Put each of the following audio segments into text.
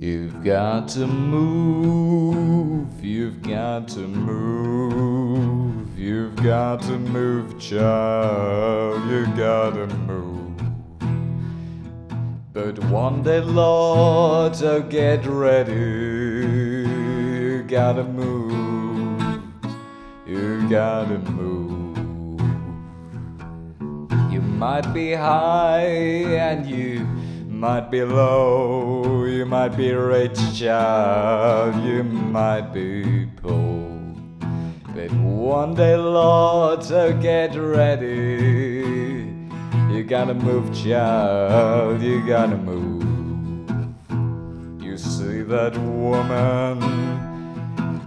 You've got to move, you've got to move, you've got to move, child, you gotta move. But one day, Lord, oh, get ready, you gotta move, you gotta move. You might be high and you might be low, you might be rich, child, you might be poor. But one day, Lord, so get ready. You gotta move, child, you gotta move. You see that woman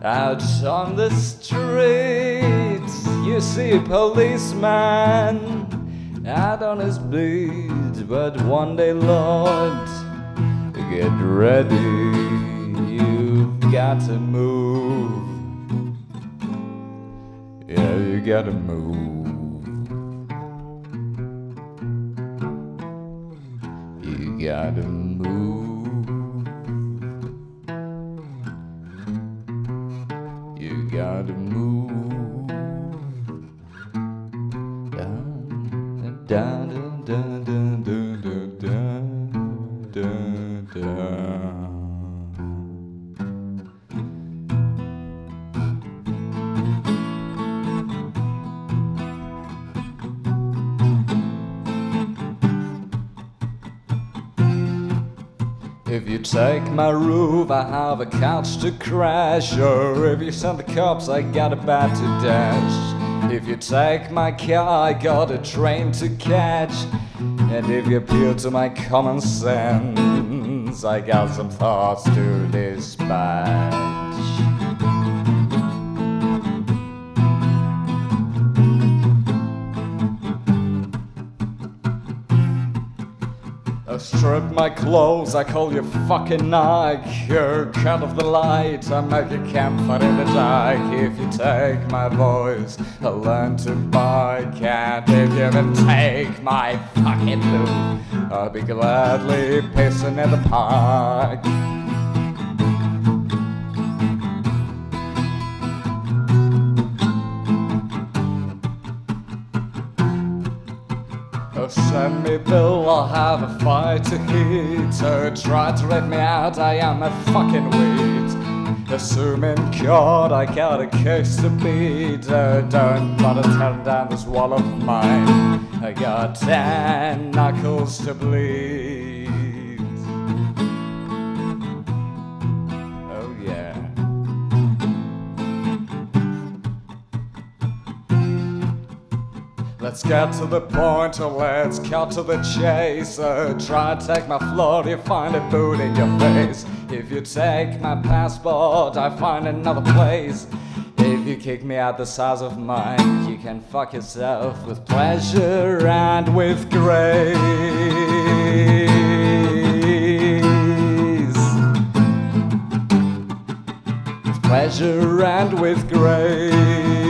out on the street, you see a policeman out on his beat. But one day, Lord, get ready, you've got to move. Yeah, you gotta move. You gotta move. You gotta move. Dun, dun, dun, dun, dun, take my roof, I have a couch to crash. Or if you send the cops, I got a bat to dash. If you take my car, I got a train to catch. And if you appeal to my common sense, I got some thoughts to dispatch. I strip my clothes, I call you fucking Nike. You're cut off the light, I make a campfire in the dark. If you take my voice, I'll learn to bike. And if you even take my fucking loot, I'll be gladly pissing in the park. Send me bill, I'll have a fire to heat. Oh, try to let me out, I am a fucking weed. Assuming God, I got a case to beat. Oh, don't bother tearing down this wall of mine. I got ten knuckles to bleed. Let's get to the point, or let's cut to the chase. Uh, try to take my floor, you find a boot in your face. If you take my passport, I find another place. If you kick me out the size of mine, you can fuck yourself with pleasure and with grace. With pleasure and with grace.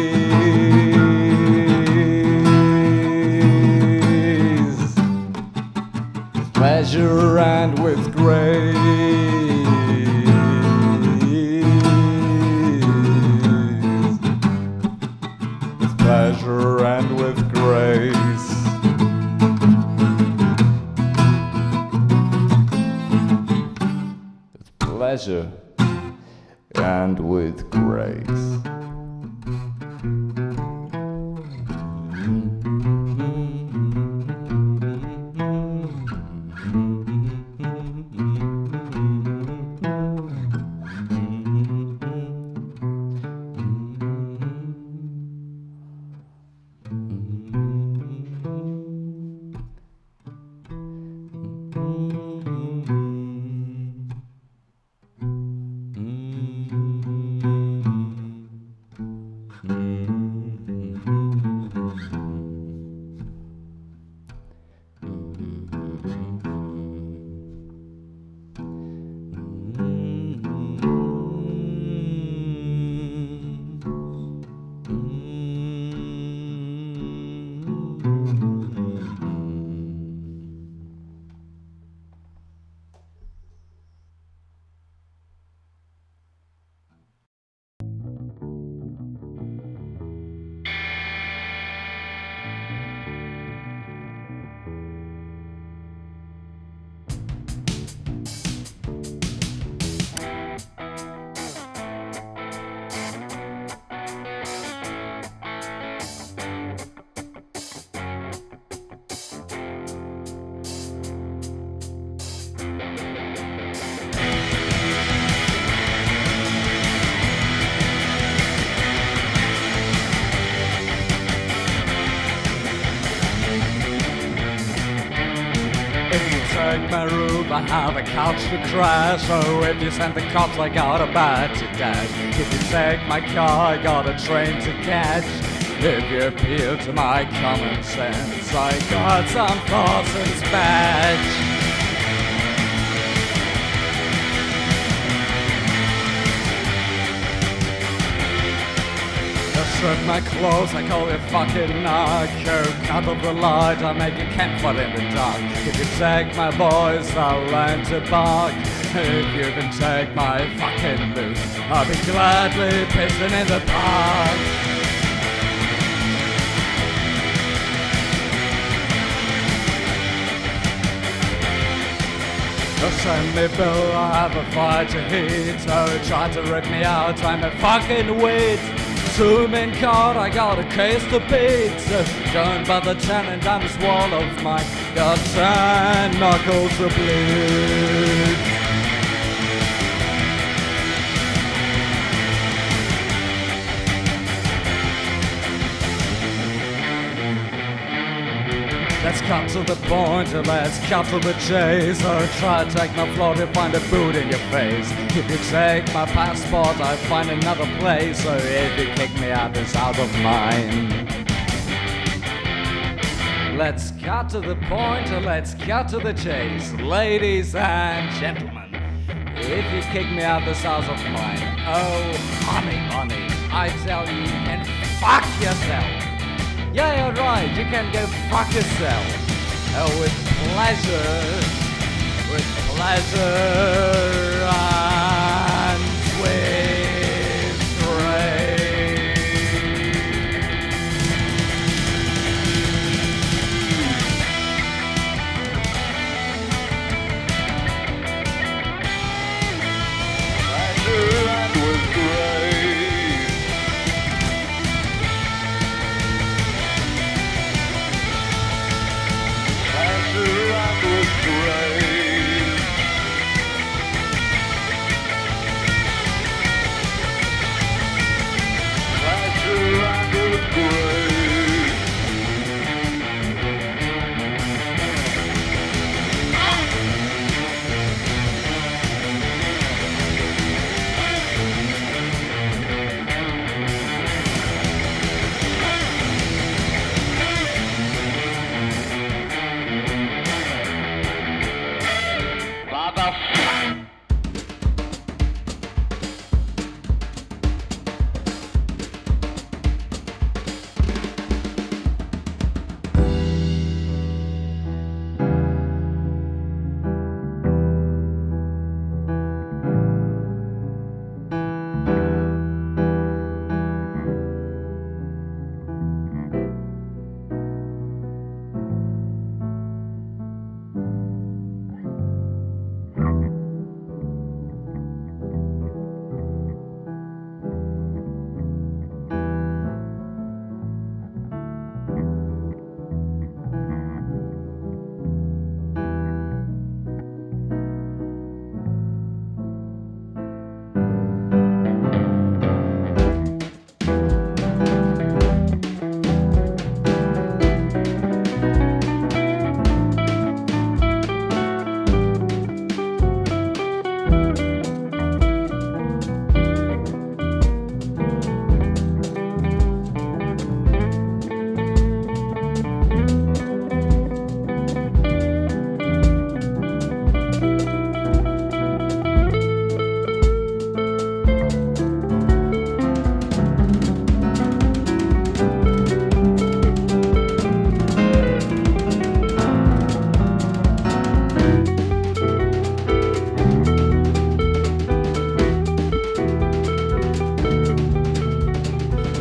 Pleasure and with grace. With pleasure and with grace. With pleasure and with grace. My I have a couch to crash. So if you send the cops, I got a bad to dash. If you take my car, I got a train to catch. If you appeal to my common sense, I got some thoughts and strip my clothes, I call you fucking narco. Cut off the light, I make a campfire in the dark. If you take my voice, I'll learn to bark. If you can take my fucking loot, I'll be gladly pissing in the park. Send me bill, I have a fire to heat So oh, try to rip me out, I'm a fucking weed Zooming card, I got a case of pizza. Joined by the tenant and his wall of mine. Got ten knuckles to bleed. Let's cut to the point, let's cut to the chase. Or try to take my floor to find a boot in your face. If you take my passport, I'll find another place. Or if you kick me out, it's out of mine. Let's cut to the point, let's cut to the chase. Ladies and gentlemen, if you kick me out this house of mine, oh, honey, honey, I tell you, and fuck yourself. Yeah, you're right. You can go fuck yourself. Oh, with pleasure. With pleasure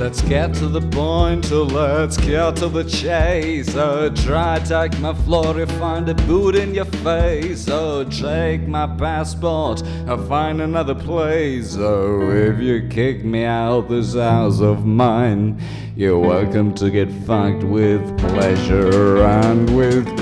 Let's get to the point, so let's get to the chase. Oh, try take my floor to find a boot in your face. Oh, take my passport, I'll find another place. Oh, if you kick me out this house of mine, you're welcome to get fucked with pleasure and with.